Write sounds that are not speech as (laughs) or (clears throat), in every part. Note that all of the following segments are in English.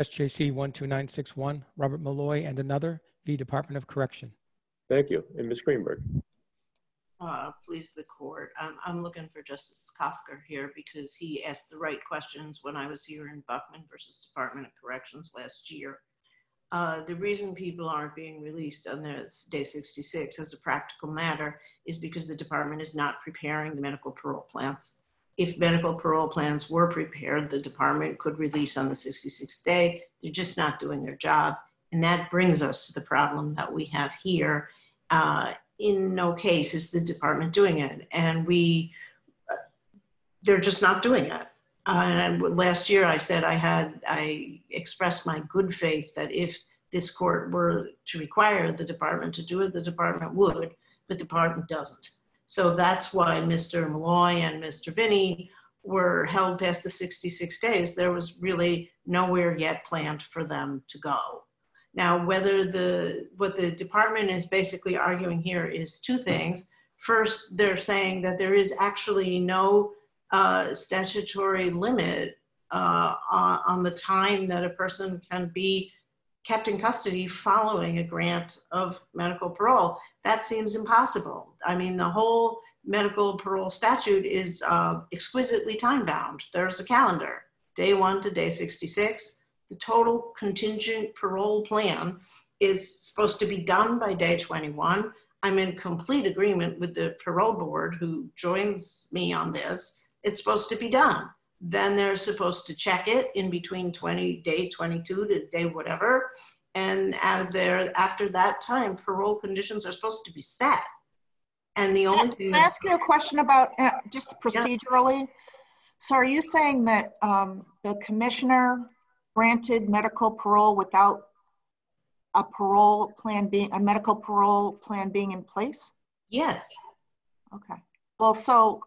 SJC 12961, Robert Malloy and another, v. Department of Correction. Thank you. And Ms. Greenberg? Uh, please the court. I'm, I'm looking for Justice Kafker here because he asked the right questions when I was here in Buckman versus Department of Corrections last year. Uh, the reason people aren't being released on their day 66 as a practical matter is because the department is not preparing the medical parole plans. If medical parole plans were prepared, the department could release on the 66th day. They're just not doing their job. And that brings us to the problem that we have here. Uh, in no case is the department doing it. And we, uh, they're just not doing it. Uh, and last year I said I had, I expressed my good faith that if this court were to require the department to do it, the department would, but the department doesn't. So that's why Mr. Malloy and Mr. Vinny were held past the 66 days. There was really nowhere yet planned for them to go. Now, whether the, what the department is basically arguing here is two things. First, they're saying that there is actually no uh, statutory limit uh, on the time that a person can be kept in custody following a grant of medical parole. That seems impossible. I mean, the whole medical parole statute is uh, exquisitely time bound. There's a calendar, day one to day 66. The total contingent parole plan is supposed to be done by day 21. I'm in complete agreement with the parole board who joins me on this it's supposed to be done. Then they're supposed to check it in between 20 day 22 to day whatever. And there, after that time, parole conditions are supposed to be set. And the only Can I ask you a question about uh, just procedurally? Yeah. So are you saying that um, the commissioner granted medical parole without a parole plan being, a medical parole plan being in place? Yes. Okay. Well, so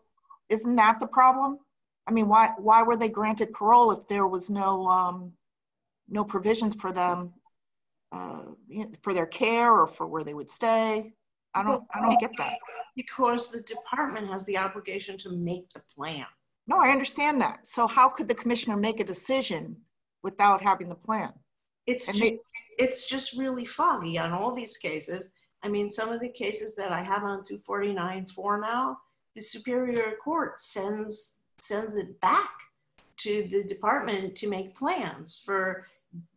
isn't that the problem? I mean, why why were they granted parole if there was no um, no provisions for them uh, for their care or for where they would stay? I don't I don't get that. Because the department has the obligation to make the plan. No, I understand that. So how could the commissioner make a decision without having the plan? It's just, they, it's just really foggy on all these cases. I mean, some of the cases that I have on 249 for now, the Superior Court sends sends it back to the department to make plans for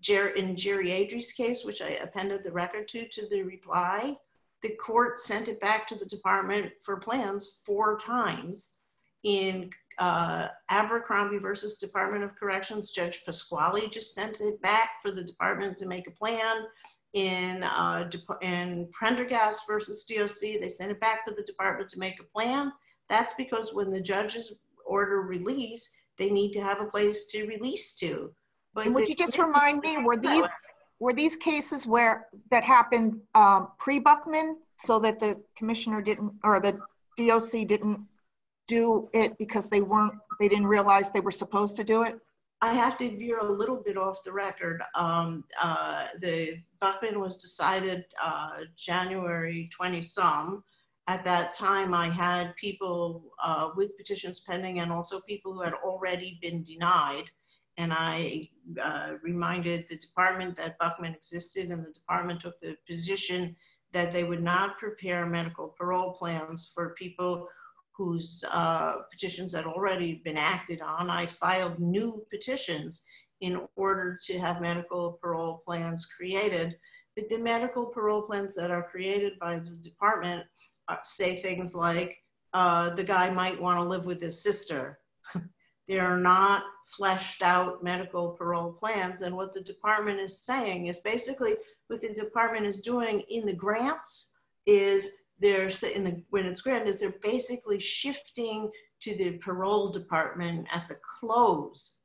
Jer- in Jerry Adrie's case, which I appended the record to to the reply. The court sent it back to the department for plans four times. In uh, Abercrombie versus Department of Corrections, Judge Pasquale just sent it back for the department to make a plan. In uh, in Prendergast versus DOC, they sent it back for the department to make a plan. That's because when the judges order release, they need to have a place to release to. But would you just remind me, were these were these cases where that happened um, pre-Buckman so that the commissioner didn't or the DOC didn't do it because they weren't they didn't realize they were supposed to do it? I have to veer a little bit off the record. Um, uh, the Buckman was decided uh, January 20 some. At that time, I had people uh, with petitions pending and also people who had already been denied. And I uh, reminded the department that Buckman existed, and the department took the position that they would not prepare medical parole plans for people whose uh, petitions had already been acted on. I filed new petitions in order to have medical parole plans created. But the medical parole plans that are created by the department say things like uh, the guy might want to live with his sister. (laughs) they are not fleshed out medical parole plans. And what the department is saying is basically what the department is doing in the grants is they're in the when it's granted is they're basically shifting to the parole department at the close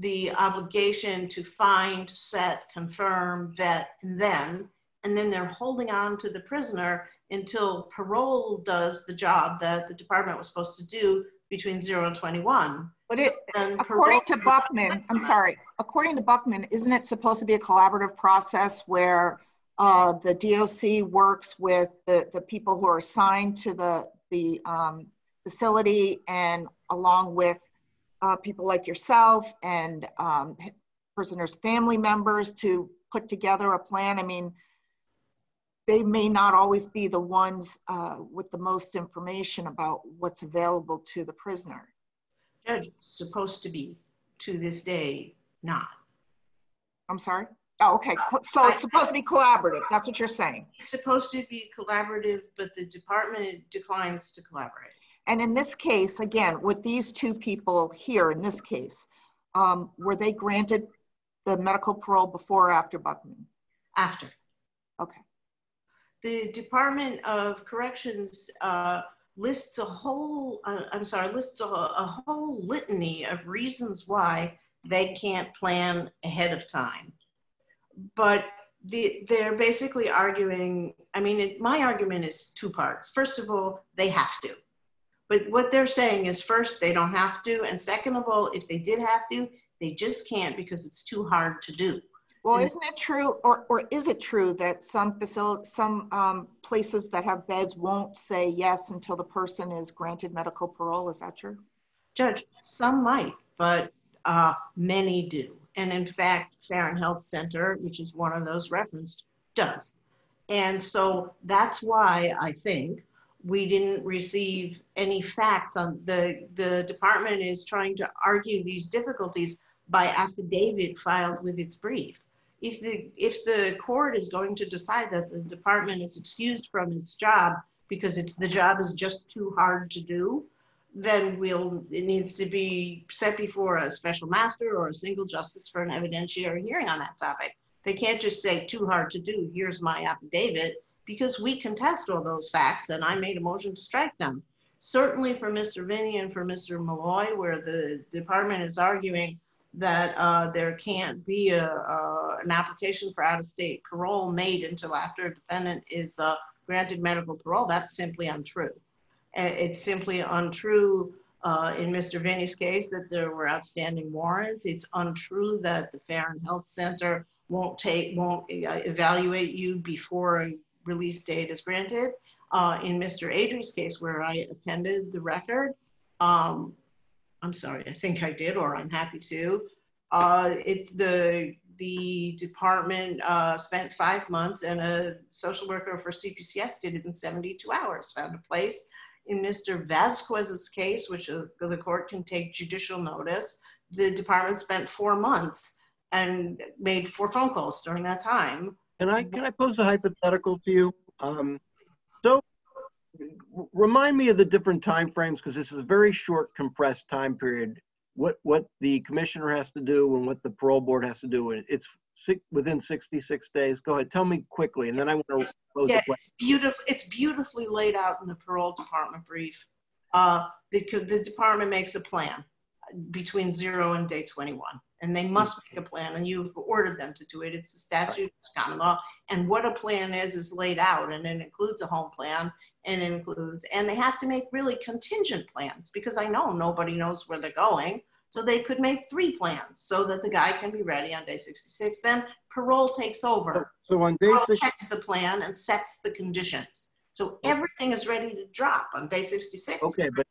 the obligation to find, set, confirm, vet, and then, and then they're holding on to the prisoner until parole does the job that the department was supposed to do between zero and 21. But it, so according to Buckman, I'm sorry, according to Buckman, isn't it supposed to be a collaborative process where uh, the DOC works with the, the people who are assigned to the, the um, facility and along with uh, people like yourself and um, prisoner's family members to put together a plan. I mean, they may not always be the ones uh, with the most information about what's available to the prisoner. Judge, supposed to be, to this day, not. I'm sorry? Oh, okay. So it's supposed to be collaborative. That's what you're saying. It's supposed to be collaborative, but the department declines to collaborate. And in this case, again, with these two people here, in this case, um, were they granted the medical parole before or after Buckman? After. The Department of Corrections uh, lists a whole, uh, I'm sorry, lists a, a whole litany of reasons why they can't plan ahead of time. But the, they're basically arguing, I mean, it, my argument is two parts. First of all, they have to. But what they're saying is first, they don't have to. And second of all, if they did have to, they just can't because it's too hard to do. Well, And- isn't it true, or, or is it true that some facility, some um, places that have beds won't say yes until the person is granted medical parole? Is that true? Judge, some might, but uh, many do. And in fact, Farren Health Center, which is one of those referenced, does. And so that's why I think we didn't receive any facts on the, the department is trying to argue these difficulties by affidavit filed with its brief. If the, if the court is going to decide that the department is excused from its job because it's, the job is just too hard to do, then we'll, it needs to be set before a special master or a single justice for an evidentiary hearing on that topic. They can't just say too hard to do, here's my affidavit, because we contest all those facts and I made a motion to strike them. Certainly for Mr. Vinnie and for Mr. Malloy, where the department is arguing that uh, there can't be a, uh, an application for out-of-state parole made until after a defendant is uh, granted medical parole, that's simply untrue. It's simply untrue uh, in Mr. Vinnie's case that there were outstanding warrants. It's untrue that the Farren Health Center won't take, won't uh, evaluate you before a release date is granted. Uh, In Mr. Adri's case, where I appended the record, um, I'm sorry, I think I did, or I'm happy to. Uh, It's the, the department uh, spent five months and a social worker for CPCS did it in 72 hours, found a place in Mr. Vasquez's case, which uh, the court can take judicial notice, the department spent four months and made four phone calls during that time. Can I, can I pose a hypothetical to you? Um, so remind me of the different timeframes, because this is a very short compressed time period. What, what the commissioner has to do and what the parole board has to do. It's six, within 66 days. Go ahead, tell me quickly, and then I want to pose Yeah, it's beautiful. It's beautifully laid out in the parole department brief. Uh, the, the department makes a plan between zero and day 21, and they must make a plan, and you've ordered them to do it. It's a statute, it's common law, and what a plan is is laid out, and it includes a home plan, and includes, and they have to make really contingent plans because I know nobody knows where they're going. So they could make three plans so that the guy can be ready on day 66. Then parole takes over. So on day Parole six, checks the plan and sets the conditions. So everything is ready to drop on day 66. okay, but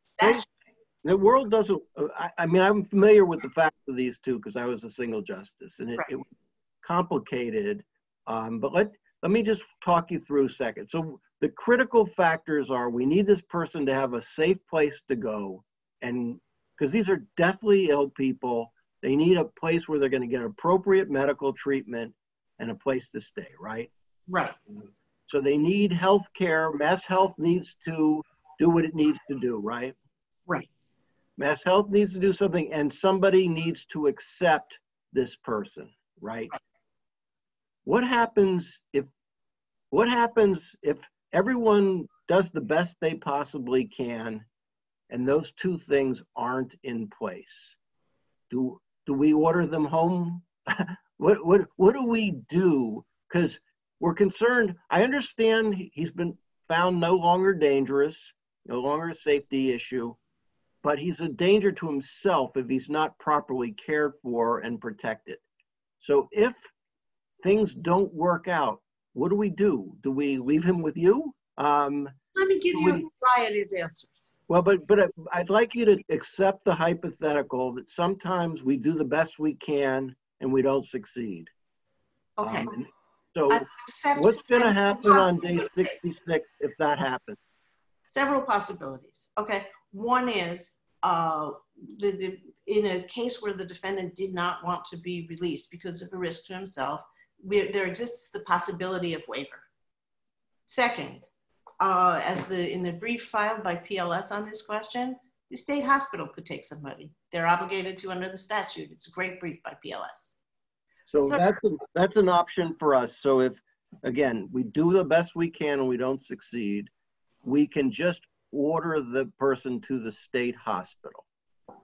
the world doesn't, uh, I, I mean, I'm familiar with the facts of these two because I was a single justice and it, Right. it was complicated. Um, but let, let me just talk you through a second. So the critical factors are we need this person to have a safe place to go. And because these are deathly ill people, they need a place where they're going to get appropriate medical treatment and a place to stay, right? Right. So they need health care. Mass Health needs to do what it needs to do, right? Right. Mass Health needs to do something, and somebody needs to accept this person, right? What happens if, what happens if everyone does the best they possibly can and those two things aren't in place? Do, do we order them home? (laughs) what, what, what do we do? Because we're concerned. I understand he- he's been found no longer dangerous, no longer a safety issue, but he's a danger to himself if he's not properly cared for and protected. So if things don't work out, what do we do? Do we leave him with you? Um, Let me give you a We- variety of answers. well, but but I'd like you to accept the hypothetical that sometimes we do the best we can and we don't succeed. Okay. Um, So what's gonna happen on day 66 if that happens? Several possibilities. Okay, one is, uh, the, the, in a case where the defendant did not want to be released because of a risk to himself, we, there exists the possibility of waiver. Second, uh, as the, in the brief filed by PLS on this question, the state hospital could take somebody. They're obligated to under the statute. It's a great brief by PLS. So that's, a- that's an option for us. So if, again, we do the best we can and we don't succeed, we can just order the person to the state hospital.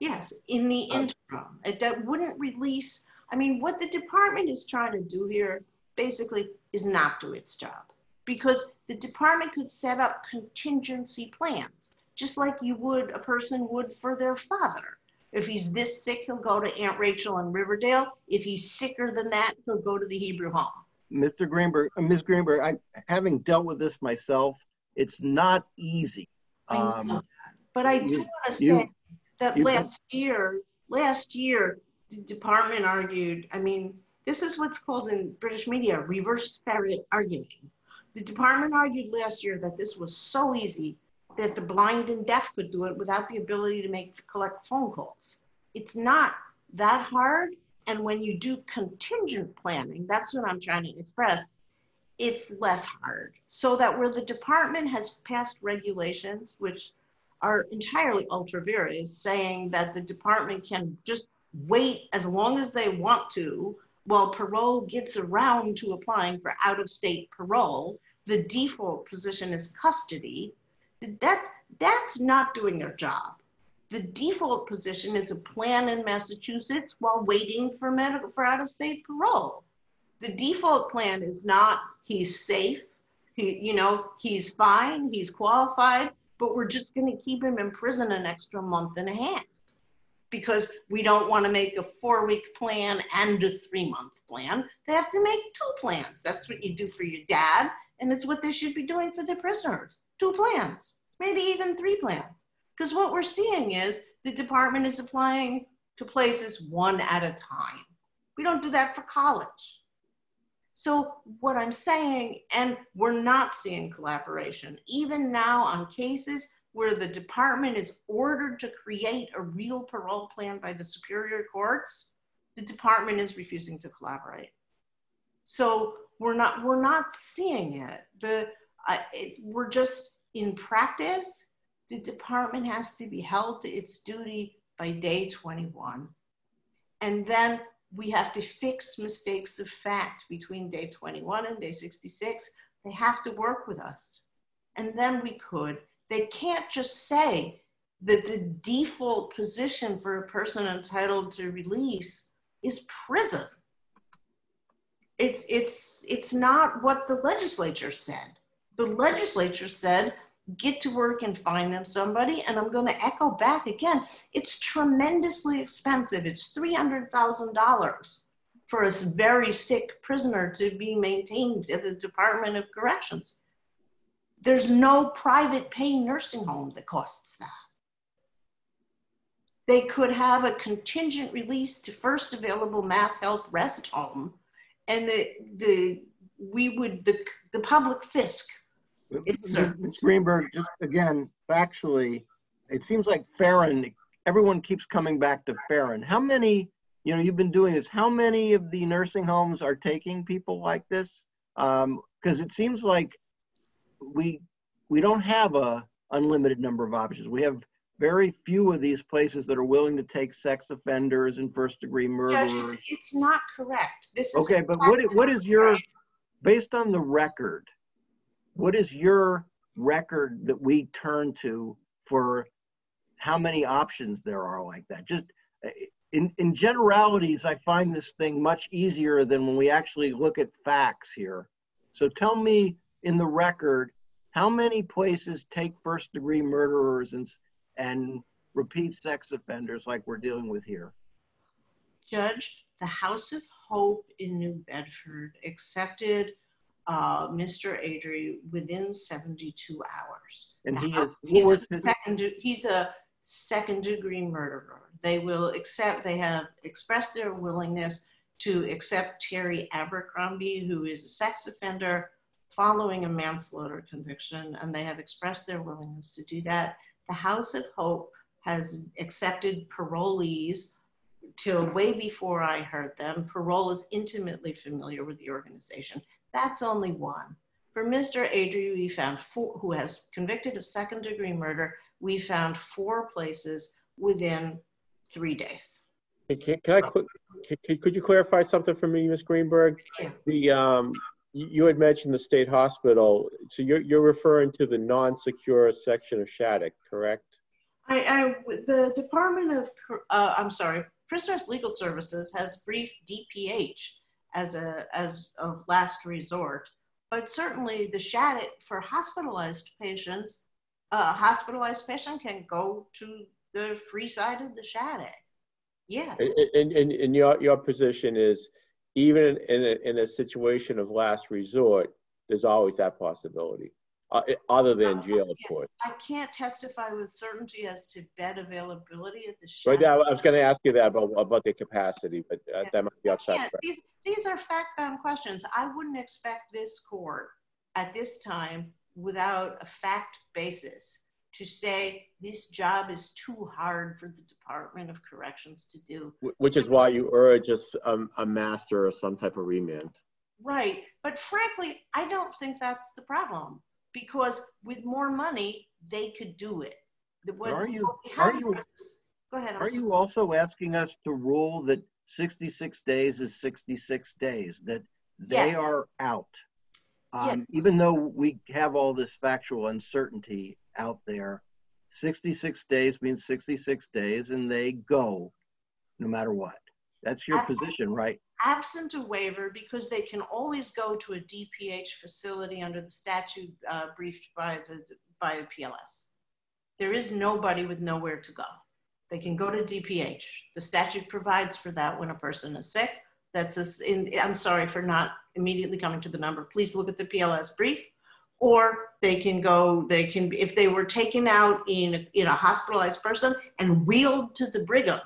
Yes, in the Uh, interim, it that wouldn't release, I mean, what the department is trying to do here basically is not do its job. Because the department could set up contingency plans, just like you would, a person would for their father. If he's this sick, he'll go to Aunt Rachel in Riverdale. If he's sicker than that, he'll go to the Hebrew home. Mr. Greenberg, uh, Ms. Greenberg, I, having dealt with this myself, it's not easy. Um, that. But I do you- want to you- say that you- last year, last year, department argued, I mean, this is what's called in British media, reverse ferret arguing. The department argued last year that this was so easy that the blind and deaf could do it without the ability to make, collect phone calls. It's not that hard. And when you do contingent planning, that's what I'm trying to express, it's less hard. So that where the department has passed regulations, which are entirely ultra vires, saying that the department can just wait as long as they want to while parole gets around to applying for out of state parole. The default position is custody. That's, that's not doing their job. The default position is a plan in Massachusetts while waiting for medical for out of state parole. The default plan is not he's safe, he, you know, he's fine, he's qualified, but we're just going to keep him in prison an extra month and a half because we don't want to make a four week plan and a three month plan. They have to make two plans. That's what you do for your dad, and it's what they should be doing for the prisoners two plans, maybe even three plans. Because what we're seeing is the department is applying to places one at a time. We don't do that for college. So, what I'm saying, and we're not seeing collaboration, even now on cases where the department is ordered to create a real parole plan by the superior courts, the department is refusing to collaborate. So we're not we're not seeing it. The I, it, we're just in practice. The department has to be held to its duty by day 21, and then we have to fix mistakes of fact between day 21 and day 66. They have to work with us, and then we could they can't just say that the default position for a person entitled to release is prison. It's it's it's not what the legislature said. The legislature said get to work and find them somebody and I'm going to echo back again. It's tremendously expensive. It's $300,000 for a very sick prisoner to be maintained at the Department of Corrections. There's no private paying nursing home that costs that. They could have a contingent release to first available mass health rest home, and the the we would the the public fisc. Ms. Greenberg, just again, factually, it seems like Farren, everyone keeps coming back to Farren. How many, you know, you've been doing this, how many of the nursing homes are taking people like this? Um, because it seems like we we don't have a unlimited number of options. We have very few of these places that are willing to take sex offenders and first degree murderers. it's, it's not correct. This is Okay, but what what is your based on the record? What is your record that we turn to for how many options there are like that? Just uh, in in generalities, I find this thing much easier than when we actually look at facts here. So tell me in the record how many places take first degree murderers and and repeat sex offenders like we're dealing with here. Judge, the House of Hope in New Bedford accepted uh, Mr. Adry within 72 hours. And The he House- is what he's a was his second, he's a second degree murderer. They will accept, they have expressed their willingness to accept Terry Abercrombie, who is a sex offender following a manslaughter conviction, and they have expressed their willingness to do that. The House of Hope has accepted parolees till way before I heard them. Parole is intimately familiar with the organization. That's only one. For Mr. Adri, we found four, who has convicted of second degree murder, we found four places within three days. Can, can- I, can- could you clarify something for me, Ms. Greenberg? Yeah. The, um, you had mentioned the state hospital, so you're, you're referring to the non-secure section of Shattuck, correct? I, I, the Department of, uh, I'm sorry, Prisoners Legal Services has briefed DPH as a, as a last resort. But certainly the Shattuck, for hospitalized patients, a hospitalized patient can go to the free side of the Shattuck. Yeah, And, and, and, and your, your position is, even in a, in a situation of last resort, there's always that possibility, uh, other than jail, of course. I can't testify with certainty as to bed availability at the Right now, I was gonna ask you that about, about the capacity, but uh, that might be outside. These, these are fact-bound questions. I wouldn't expect this court at this time without a fact basis to say this job is too hard for the Department of Corrections to do. Which is why you urge us, um, a master or some type of remand. Right. But frankly, I don't think that's the problem because with more money, they could do it. What- Are you- are you- is- Go ahead. I'm Are sorry. you also asking us to rule that 66 days is 66 days, that they Yes. are out? Um, Yes. Even though we have all this factual uncertainty out there, 66 days means 66 days and they go no matter what. That's your I- position, right? absent a waiver because they can always go to a DPH facility under the statute uh, briefed by the by PLS. There is nobody with nowhere to go. They can go to DPH. The statute provides for that when a person is sick. That's a in, I'm sorry for not immediately coming to the number. Please look at the PLS brief. Or they can go, they can, if they were taken out in, in a hospitalized person and wheeled to the Brigham,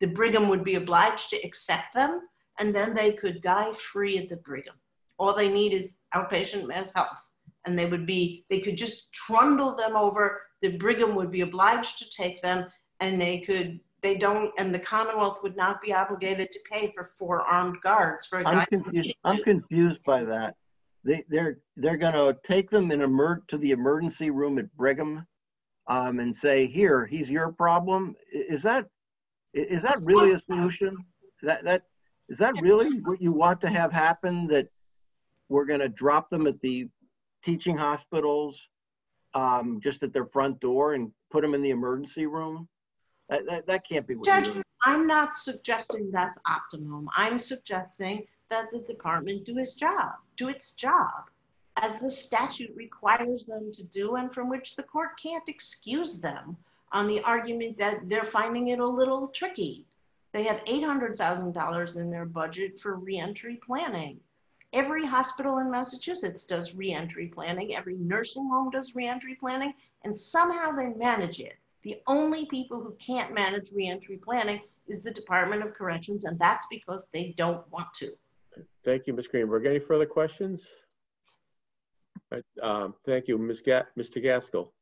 the Brigham would be obliged to accept them and then they could die free at the Brigham. All they need is outpatient men's health. And they would be, they could just trundle them over. The Brigham would be obliged to take them and they could, they don't, and the Commonwealth would not be obligated to pay for four armed guards for a guy. I'm confused, I'm confused by that. They, they're, they're gonna take them in emer, to the emergency room at Brigham um, and say, here, he's your problem? Is that, is that really a solution? That, that, is that really what you want to have happen? That we're gonna drop them at the teaching hospitals, um, just at their front door and put them in the emergency room? That, that, that can't be what Judge, I'm not suggesting that's optimum. I'm suggesting that the department do its job, do its job as the statute requires them to do and from which the court can't excuse them on the argument that they're finding it a little tricky. They have $800,000 in their budget for reentry planning. Every hospital in Massachusetts does reentry planning. Every nursing home does reentry planning, and somehow they manage it. The only people who can't manage reentry planning is the Department of Corrections, and that's because they don't want to. Thank you, Ms. Greenberg. Any further questions? Right, um, thank you, Ms. Ga, Mr. Gaskell.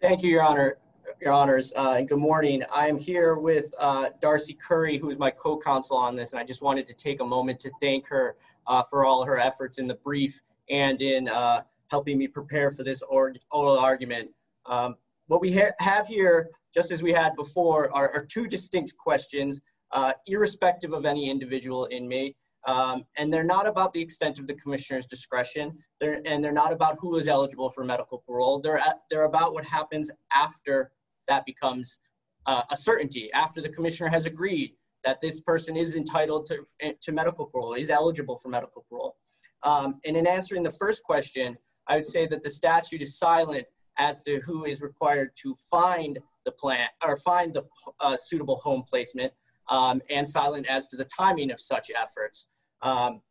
Thank you, Your Honor, Your Honors, uh, and good morning. I'm here with uh, Darcy Curry, who is my co-counsel on this, and I just wanted to take a moment to thank her uh, for all her efforts in the brief and in uh, helping me prepare for this oral argument. Um, What we ha- have here, just as we had before, are are two distinct questions, uh, irrespective of any individual inmate. Um, And they're not about the extent of the commissioner's discretion. They're, and they're not about who is eligible for medical parole. They're, at, they're about what happens after that becomes uh, a certainty, after the commissioner has agreed that this person is entitled to, to medical parole, is eligible for medical parole. Um, and in answering the first question, I would say that the statute is silent as to who is required to find the plan or find the uh, suitable home placement um, and silent as to the timing of such efforts. Um,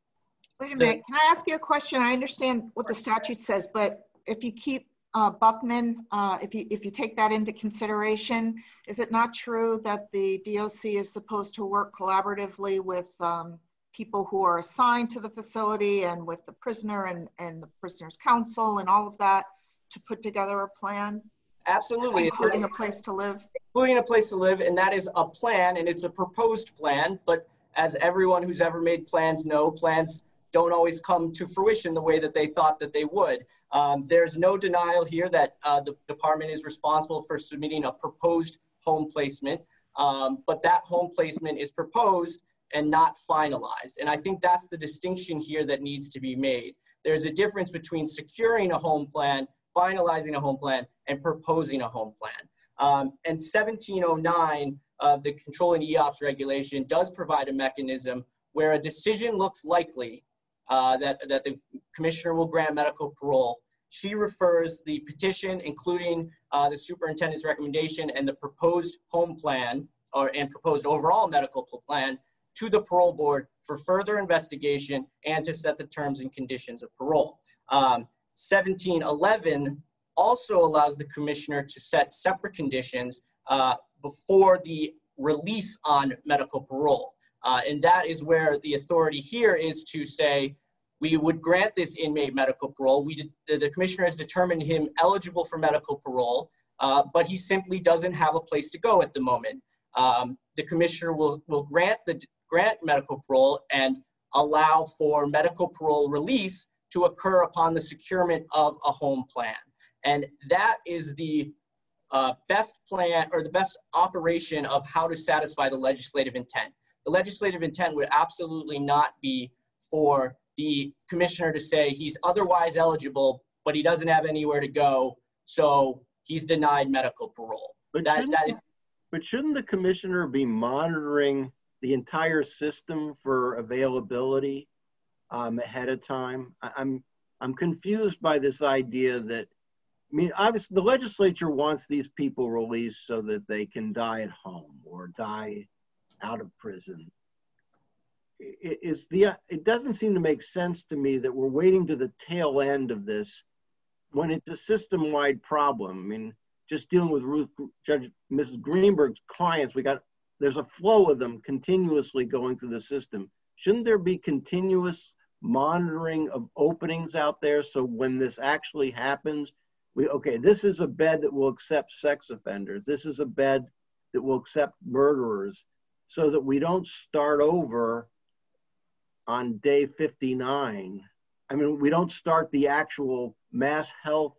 Wait a minute, can I ask you a question? I understand what the statute says, but if you keep uh, Buckman, uh, if you, if you take that into consideration, is it not true that the DOC is supposed to work collaboratively with um, people who are assigned to the facility and with the prisoner and, and the prisoner's counsel and all of that to put together a plan, Absolutely. including a place to live? Including a place to live, and that is a plan, and it's a proposed plan. But as everyone who's ever made plans know, plans don't always come to fruition the way that they thought that they would. Um, there's no denial here that uh, the department is responsible for submitting a proposed home placement, um, but that home placement is proposed and not finalized. And I think that's the distinction here that needs to be made. There's a difference between securing a home plan, finalizing a home plan, and proposing a home plan. Um, and 1709 of the controlling EOPS regulation does provide a mechanism where a decision looks likely uh, that, that the commissioner will grant medical parole. She refers the petition, including uh, the superintendent's recommendation and the proposed home plan or and proposed overall medical plan to the parole board for further investigation and to set the terms and conditions of parole. Um, 1711 also allows the commissioner to set separate conditions uh, before the release on medical parole. Uh, and that is where the authority here is to say, we would grant this inmate medical parole. We did, the, commissioner has determined him eligible for medical parole, uh, but he simply doesn't have a place to go at the moment. Um, the commissioner will, will grant the grant medical parole and allow for medical parole release to occur upon the securement of a home plan. And that is the uh, best plan or the best operation of how to satisfy the legislative intent. The legislative intent would absolutely not be for the commissioner to say he's otherwise eligible, but he doesn't have anywhere to go, so he's denied medical parole. But That, shouldn't, that is but shouldn't the commissioner be monitoring the entire system for availability um, ahead of time? I, I'm I'm confused by this idea that I mean, obviously, the legislature wants these people released so that they can die at home or die out of prison. It, it's the, it doesn't seem to make sense to me that we're waiting to the tail end of this when it's a system-wide problem. I mean, just dealing with Ruth, Judge Mrs. Greenberg's clients, we got there's a flow of them continuously going through the system. Shouldn't there be continuous monitoring of openings out there so when this actually happens, we okay, this is a bed that will accept sex offenders. This is a bed that will accept murderers so that we don't start over on day 59. I mean, we don't start the actual mass health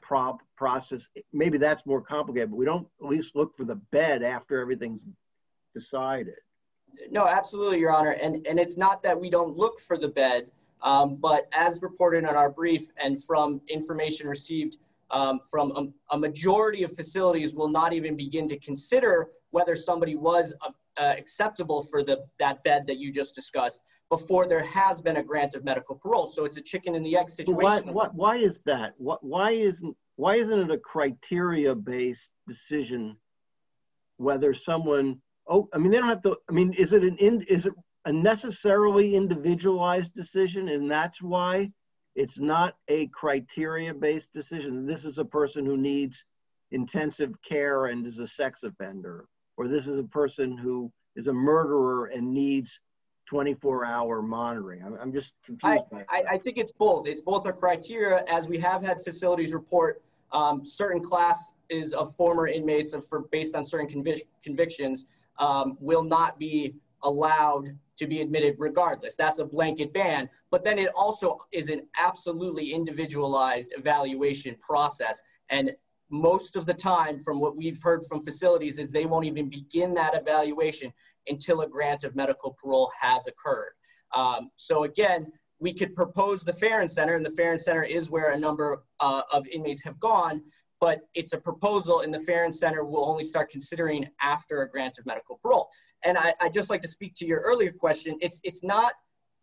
prop process. Maybe that's more complicated, but we don't at least look for the bed after everything's decided. No, absolutely, Your Honor. And, and it's not that we don't look for the bed, um, but as reported in our brief and from information received um, from a, a, majority of facilities will not even begin to consider whether somebody was uh, uh, acceptable for the, that bed that you just discussed before there has been a grant of medical parole. So it's a chicken and the egg situation. Why, why, why is that? What, why isn't why isn't it a criteria based decision whether someone oh i mean they don't have to i mean is it an in, is it a necessarily individualized decision and that's why it's not a criteria based decision. This is a person who needs intensive care and is a sex offender or this is a person who is a murderer and needs 24 hour monitoring. I'm, I'm just confused I, I, I, think it's both. It's both a criteria as we have had facilities report um, certain classes of former inmates of, for based on certain convic- convictions um, will not be allowed to be admitted regardless. That's a blanket ban. But then it also is an absolutely individualized evaluation process. And most of the time, from what we've heard from facilities, is they won't even begin that evaluation until a grant of medical parole has occurred. Um, so again, we could propose the Farren Center, and the Farren Center is where a number uh, of inmates have gone, but it's a proposal, and the Farren Center will only start considering after a grant of medical parole. And I, I just like to speak to your earlier question. It's it's not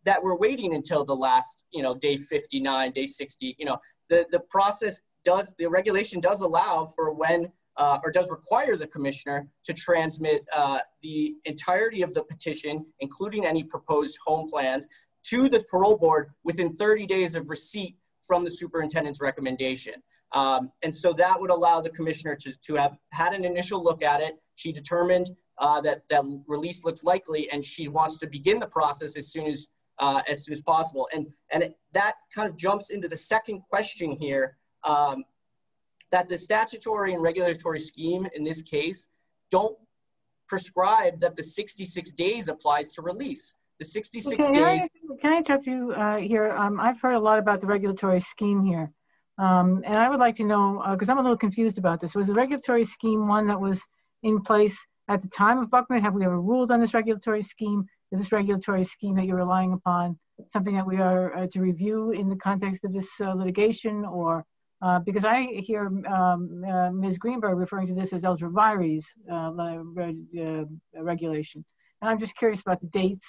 that we're waiting until the last, you know, day 59, day 60. You know, the the process does the regulation does allow for when uh, or does require the commissioner to transmit uh, the entirety of the petition, including any proposed home plans, to the parole board within 30 days of receipt from the superintendent's recommendation. Um, and so that would allow the commissioner to, to have had an initial look at it. She determined uh, that that release looks likely, and she wants to begin the process as soon as uh, as soon as possible. And and it, that kind of jumps into the second question here, um, that the statutory and regulatory scheme in this case don't prescribe that the 66 days applies to release. The 66 Can days. I, can I interrupt you uh, here? Um, I've heard a lot about the regulatory scheme here. Um, and I would like to know, because I'm a little confused about this. Was the regulatory scheme one that was in place at the time of Buckman? Have we ever ruled on this regulatory scheme? Is this regulatory scheme that you're relying upon something that we are uh, to review in the context of this uh, litigation? Or uh, because I hear um, uh, Ms. Greenberg referring to this as ultra vires uh, uh, regulation. And I'm just curious about the dates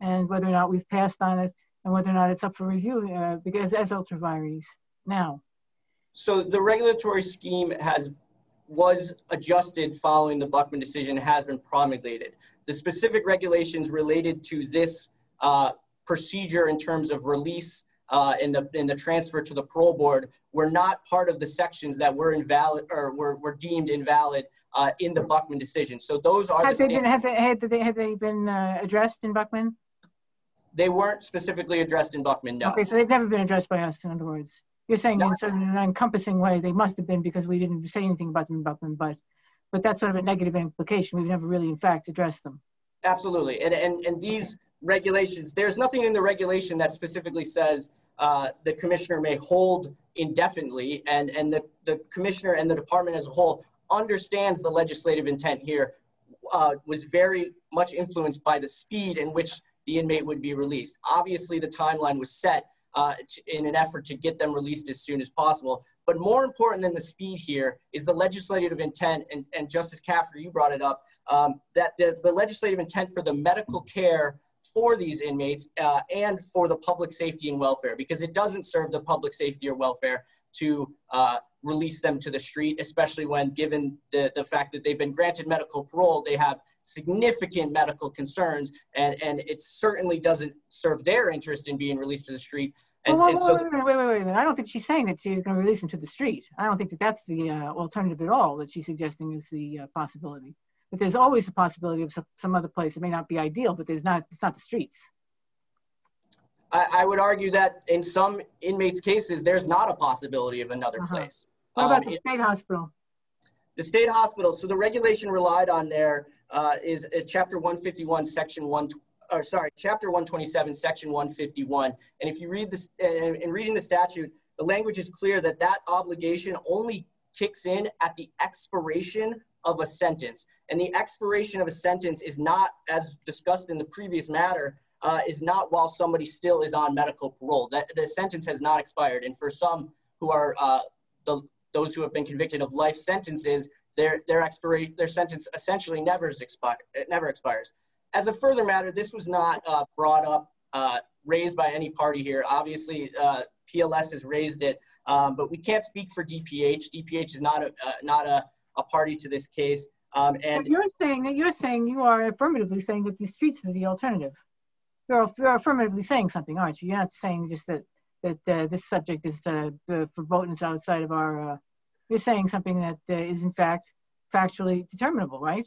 and whether or not we've passed on it and whether or not it's up for review because as Ultravires, now. So the regulatory scheme has was adjusted following the Buckman decision has been promulgated. The specific regulations related to this uh, procedure in terms of release uh, in the in the transfer to the parole board were not part of the sections that were invalid or were, were deemed invalid uh, in the Buckman decision. So those are Have the they been, have they, they, they been uh, addressed in Buckman? they weren't specifically addressed in Buckman. No. Okay, so they've never been addressed by us, in other words. You're saying No. in sort of an encompassing way, they must have been because we didn't say anything about them in Buckman, but, but that's sort of a negative implication. We've never really, in fact, addressed them. Absolutely. And, and, and these regulations, there's nothing in the regulation that specifically says uh, the commissioner may hold indefinitely. And, and the, the commissioner and the department as a whole understands the legislative intent here uh, was very much influenced by the speed in which the inmate would be released. Obviously, the timeline was set uh, in an effort to get them released as soon as possible. But more important than the speed here is the legislative intent, and, and Justice Kafker, you brought it up, um, that the, the legislative intent for the medical care for these inmates uh, and for the public safety and welfare, because it doesn't serve the public safety or welfare to uh, release them to the street, especially when given the, the fact that they've been granted medical parole, they have significant medical concerns, and, and it certainly doesn't serve their interest in being released to the street. And, Well, and wait, so, wait, wait, wait, wait, wait, wait. I don't think she's saying that she's going to release them to the street. I don't think that that's the uh, alternative at all that she's suggesting is the uh, possibility. But there's always a possibility of some, some other place. It may not be ideal, but there's not. It's not the streets. I, I would argue that in some inmates' cases, there's not a possibility of another Uh-huh. place. What Um, about the it- state hospital? the state hospital. So the regulation relied on there uh, is uh, Chapter 151, Section 1, or sorry, Chapter 127, Section 151. And if you read this, uh, in reading the statute, the language is clear that that obligation only kicks in at the expiration of a sentence. And the expiration of a sentence is not, as discussed in the previous matter, uh, is not while somebody still is on medical parole. That the sentence has not expired. And for some who are uh, the those who have been convicted of life sentences, their their expiration their sentence essentially never expire it never expires. As a further matter, this was not uh, brought up uh, raised by any party here. Obviously, uh, PLS has raised it, um, but we can't speak for DPH. DPH is not a uh, not a, a party to this case. Um, and But you're saying that you're saying you are affirmatively saying that the streets are the alternative. You're, you're affirmatively saying something, aren't you? You're not saying just that that uh, this subject is uh, uh, verboten outside of our. Uh, you're saying something that uh, is in fact factually determinable, right?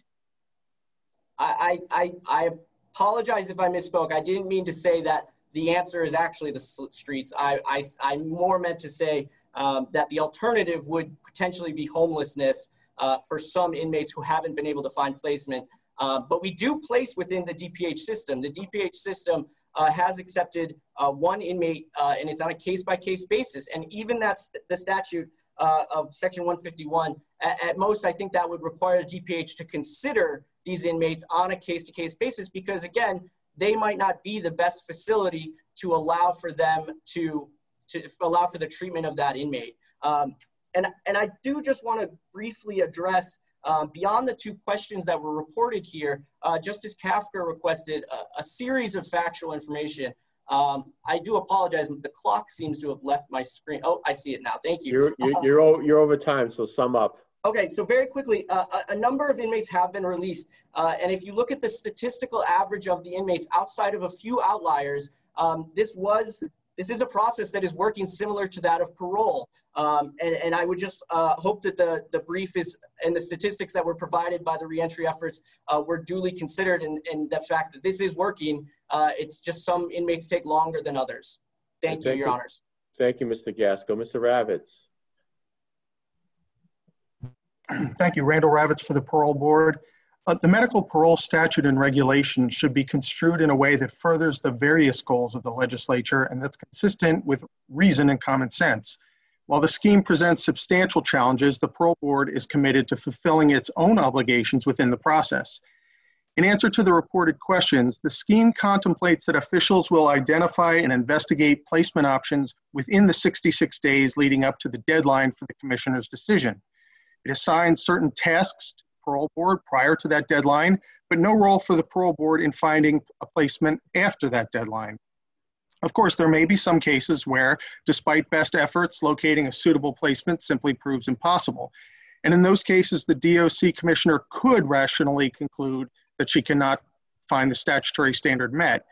I, I, I I apologize if I misspoke. I didn't mean to say that the answer is actually the streets. I, I, I more meant to say um, that the alternative would potentially be homelessness uh, for some inmates who haven't been able to find placement. Uh, but we do place within the DPH system. The DPH system uh, has accepted uh, one inmate, uh, and it's on a case-by-case basis. And even that's the statute uh, of Section 151. At, at most, I think that would require the DPH to consider these inmates on a case-to-case basis because, again, they might not be the best facility to allow for them to to allow for the treatment of that inmate. Um, and and I do just want to briefly address. Um, beyond the two questions that were reported here, uh, Justice Kafker requested a, a series of factual information. Um, I do apologize. The clock seems to have left my screen. Oh, I see it now. Thank you. You're, you're, you're, over time, so sum up. Okay, so very quickly, uh, a, a number of inmates have been released. Uh, and if you look at the statistical average of the inmates outside of a few outliers, um, this was this is a process that is working similar to that of parole. Um, and, and I would just uh, hope that the, the brief is and the statistics that were provided by the reentry efforts uh, were duly considered and, and the fact that this is working, uh, it's just some inmates take longer than others. Thank you, Your you. Honors. Thank you, Mr. Gasco. Mr. Ravitz? (clears throat) Thank you, Randall Ravitz for the Parole Board. The medical parole statute and regulation should be construed in a way that furthers the various goals of the legislature and that's consistent with reason and common sense. While the scheme presents substantial challenges, the Parole Board is committed to fulfilling its own obligations within the process. In answer to the reported questions, the scheme contemplates that officials will identify and investigate placement options within the 66 days leading up to the deadline for the Commissioner's decision. It assigns certain tasks Parole Board prior to that deadline, but no role for the Parole Board in finding a placement after that deadline. Of course, there may be some cases where, despite best efforts, locating a suitable placement simply proves impossible. And in those cases, the DOC Commissioner could rationally conclude that she cannot find the statutory standard met.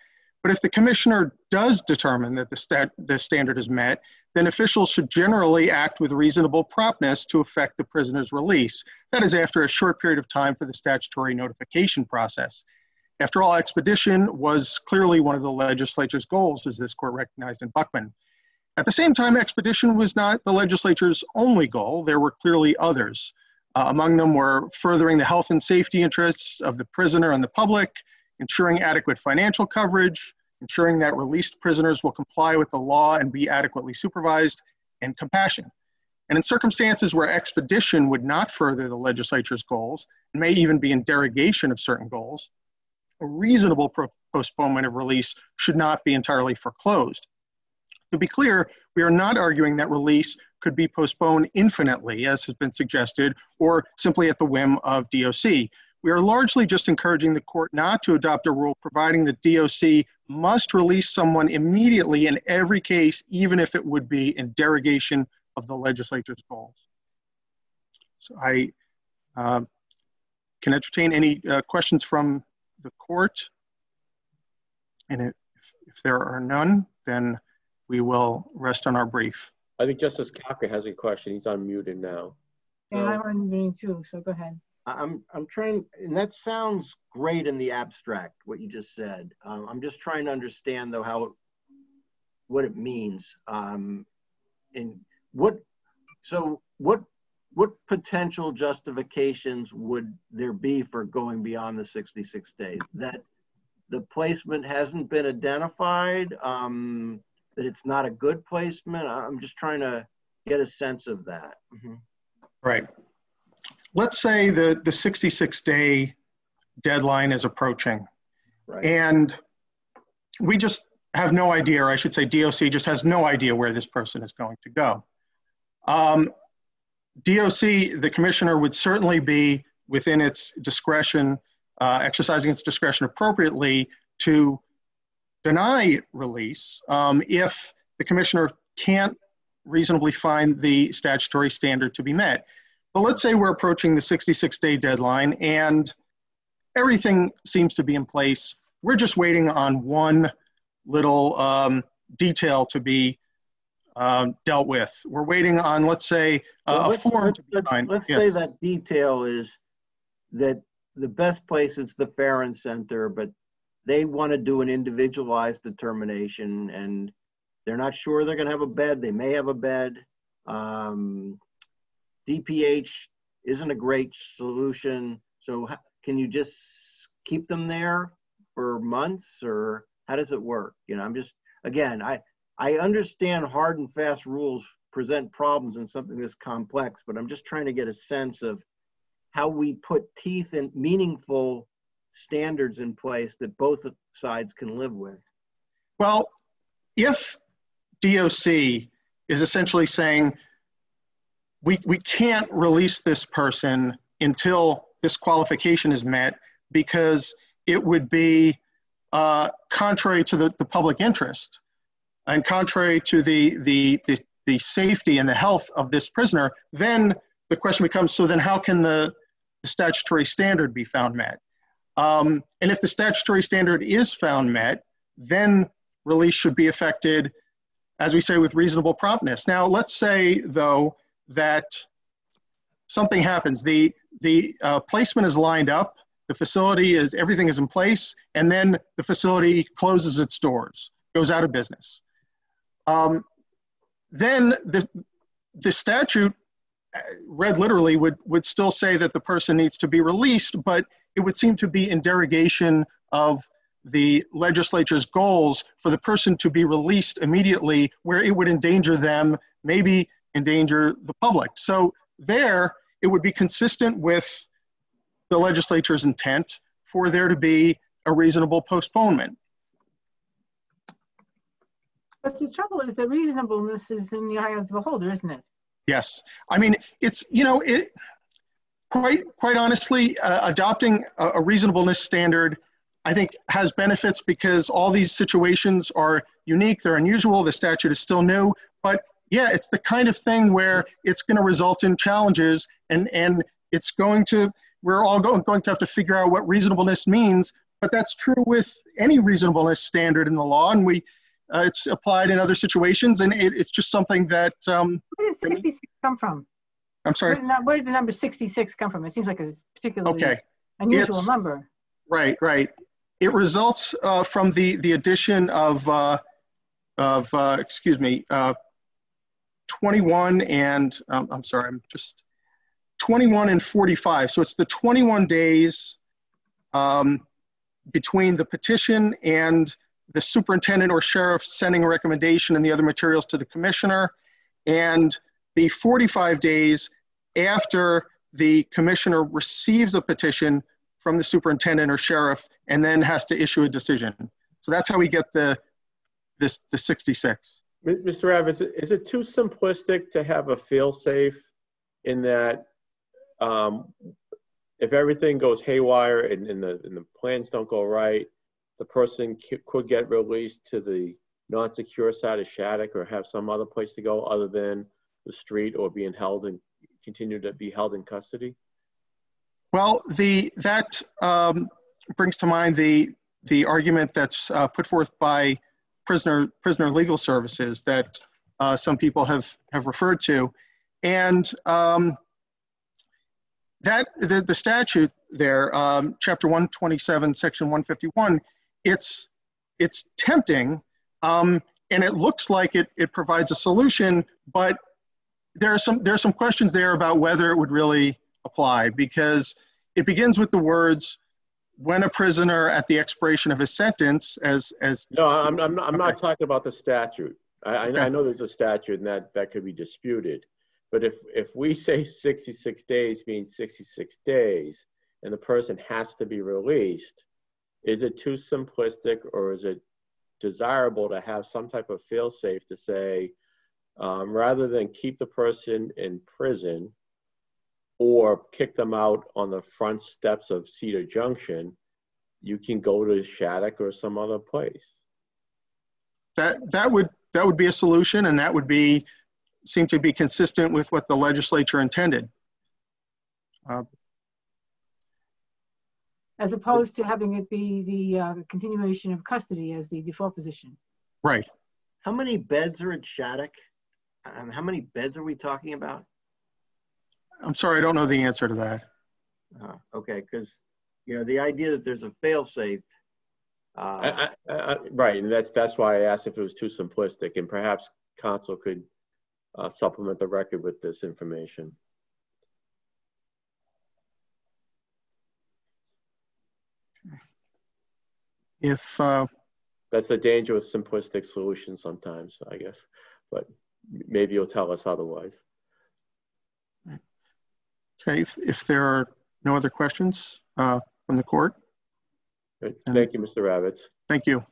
But if the Commissioner does determine that the, stat- the standard is met, then officials should generally act with reasonable promptness to effect the prisoner's release. That is, after a short period of time for the statutory notification process. After all, expedition was clearly one of the legislature's goals, as this court recognized in Buckman. At the same time, expedition was not the legislature's only goal. There were clearly others. Uh, among them were furthering the health and safety interests of the prisoner and the public, ensuring adequate financial coverage, ensuring that released prisoners will comply with the law and be adequately supervised, and compassion. And in circumstances where expedition would not further the legislature's goals, and may even be in derogation of certain goals, a reasonable pro- postponement of release should not be entirely foreclosed. To be clear, we are not arguing that release could be postponed infinitely, as has been suggested, or simply at the whim of DOC. We are largely just encouraging the court not to adopt a rule providing that DOC must release someone immediately in every case, even if it would be in derogation of the legislature's goals. So I uh, can entertain any uh, questions from the court. And if, if there are none, then we will rest on our brief. I think Justice Kafker has a question. He's unmuted now. And I'm unmuting too, so go ahead. I'm, I'm trying, and that sounds great in the abstract, what you just said. Um, I'm just trying to understand though how, what it means. Um, and what, so what, what potential justifications would there be for going beyond the 66 days? That the placement hasn't been identified, um, that it's not a good placement? I'm just trying to get a sense of that. Mhm. Right. Let's say the, the 66 day deadline is approaching Right. and we just have no idea, or I should say DOC just has no idea where this person is going to go. Um, DOC, the commissioner would certainly be within its discretion, uh, exercising its discretion appropriately to deny release um, if the commissioner can't reasonably find the statutory standard to be met. But let's say we're approaching the 66 day deadline and everything seems to be in place. We're just waiting on one little um, detail to be um, dealt with. We're waiting on, let's say, uh, a let's- form let's- let's-. Let's Yes. say that detail is that the best place is the Farren Center, but they want to do an individualized determination and they're not sure they're going to have a bed. They may have a bed. Um, DPH isn't a great solution. So can you just keep them there for months or how does it work? You know, I'm just, again, I, I understand hard and fast rules present problems in something this complex, but I'm just trying to get a sense of how we put teeth in meaningful standards in place that both sides can live with. Well, if DOC is essentially saying, we, we can't release this person until this qualification is met because it would be uh, contrary to the, the public interest and contrary to the, the, the, the safety and the health of this prisoner, then the question becomes, so then how can the, the statutory standard be found met? Um, and if the statutory standard is found met, then release should be effected as we say, with reasonable promptness. Now, let's say, though, that something happens. The, the uh, placement is lined up, the facility is, everything is in place, and then the facility closes its doors, goes out of business. Um, then the, the statute, uh, read literally, would, would still say that the person needs to be released, but it would seem to be in derogation of the legislature's goals for the person to be released immediately where it would endanger them, maybe endanger the public. So there, it would be consistent with the legislature's intent for there to be a reasonable postponement. But the trouble is that reasonableness is in the eye of the beholder, isn't it? Yes. I mean, it's, you know, it, quite, quite honestly, uh, adopting a, a reasonableness standard, I think has benefits because all these situations are unique, they're unusual, the statute is still new, but yeah, it's the kind of thing where it's going to result in challenges and, and it's going to, we're all going, going to have to figure out what reasonableness means, but that's true with any reasonableness standard in the law, and we, uh, it's applied in other situations, and it, it's just something that, um, Where did 66 come from? I'm Where sorry, did, that- where did the number 66 come from? It seems like a particularly okay. unusual It's- number. Right, right. It results uh, from the the addition of uh, of uh, excuse me, uh, 21 and um, I'm sorry, I'm just 21 and 45. So it's the 21 days um, between the petition and the superintendent or sheriff sending a recommendation and the other materials to the commissioner, and the 45 days after the commissioner receives a petition from the superintendent or sheriff and then has to issue a decision. So that's how we get the this the 66. Mr. Rav, is it, is it too simplistic to have a fail-safe in that um, if everything goes haywire and, and, the, and the plans don't go right, the person could get released to the non-secure side of Shattuck or have some other place to go other than the street or being held and continue to be held in custody? Well, the that um, brings to mind the the argument that's uh, put forth by prisoner prisoner legal services that uh, some people have have referred to, and um, that the, the statute there, um, chapter 127, section 151, it's it's tempting, um, and it looks like it it provides a solution, but there are some there are some questions there about whether it would really apply because it begins with the words when a prisoner at the expiration of his sentence as as No, I'm, I'm, not- I'm not talking about the statute. I, I, I know there's a statute and that, that could be disputed. But if, if we say 66 days means 66 days and the person has to be released, is it too simplistic or is it desirable to have some type of fail-safe to say, um, rather than keep the person in prison or kick them out on the front steps of Cedar Junction, you can go to Shattuck or some other place. that that would that would be a solution and that would be seem to be consistent with what the legislature intended As opposed to having it be the uh, continuation of custody as the default position. right How many beds are at Shattuck? Um, how many beds are we talking about? I'm sorry i don't know the answer to that Uh, okay, because, you know, the idea that there's a fail-safe. Uh, I, I, I, right, and that's that's why I asked if it was too simplistic, and perhaps counsel could uh, supplement the record with this information. if uh, That's the danger with simplistic solutions sometimes, I guess. But maybe you'll tell us otherwise. Okay if, if there are no other questions uh, from the court Thank you, Mr. Ravitz. thank you